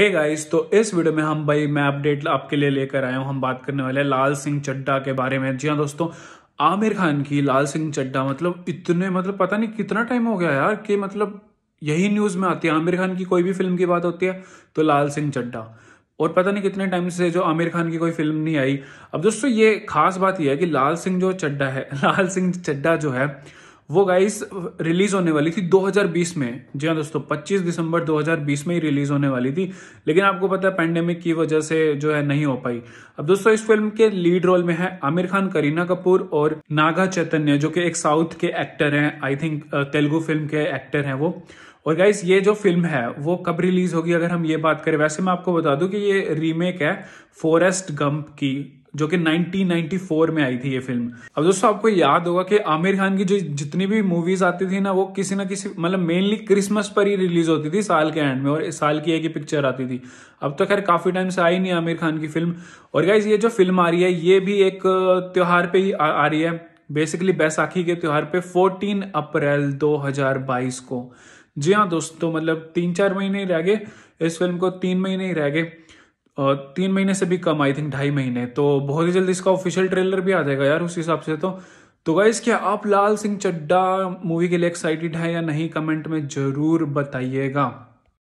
हे hey guys तो इस video में हम भाई मैं अपडेट आपके लिए लेकर आया हूँ। हम बात करने वाले हैं लाल सिंह चड्डा के बारे में। जी हाँ दोस्तों, आमिर खान की लाल सिंह चड्डा मतलब इतने मतलब पता नहीं कितना टाइम हो गया यार कि मतलब यही न्यूज़ में आती है। आमिर खान की कोई भी फ़िल्म की बात होती है तो लाल सिंह चड्डा और पता नहीं कितने टाइम से जो आमिर खान की कोई फ़िल्म नहीं आई। अब दोस्तों ये खास बात यह है कि लाल सिंह जो चड्डा है, लाल सिंह चड्डा जो है वो गाइस रिलीज़ होने वाली थी 2020 में। जी हाँ दोस्तों 25 दिसंबर 2020 में ही रिलीज़ होने वाली थी। लेकिन आपको पता है पैंडेमिक की वजह से जो है नहीं हो पाई। अब दोस्तों, इस फ़िल्म के लीड रोल में है आमिर खान, करीना कपूर और नागा चैतन्य, जो कि एक साउथ के एक्टर हैं। आई थिंक तेलुगु फ़िल्म के एक्टर हैं वो। और गाइस ये जो फ़िल्म है, वो कब रिलीज़ होगी? अगर हम ये बात करें, वैसे मैं आपको बता दूँ कि ये रीमेक है फॉरेस्ट गंप की। जो कि 1994 में आई थी ये फ़िल्म। अब दोस्तों आपको याद होगा कि आमिर खान की जो जितनी भी मूवीज़ आती थी ना वो किसी ना किसी मतलब मेनली क्रिसमस पर ही रिलीज़ होती थी साल के एंड में और साल की एक ही पिक्चर आती थी। अब तो खैर काफ़ी टाइम से आई नहीं आमिर खान की फ़िल्म और गाइज़ ये जो फ़िल्म आ रही है ये भी एक त्योहार पे ही आ, आ रही है। बेसिकली बैसाखी के त्योहार पे 14 अप्रैल 2022 को। जी हाँ दोस्तों मतलब तीन चार महीने ही रह गए इस फ़िल्म को तीन महीने ही रह गए। तीन महीने से भी कम आई थिंक ढाई महीने। तो बहुत ही जल्दी इसका ऑफिशियल ट्रेलर भी आ जाएगा यार उस हिसाब से तो। तो गाइस क्या आप लाल सिंह चड्डा मूवी के लिए एक्साइटेड हैं या नहीं कमेंट में ज़रूर बताइएगा।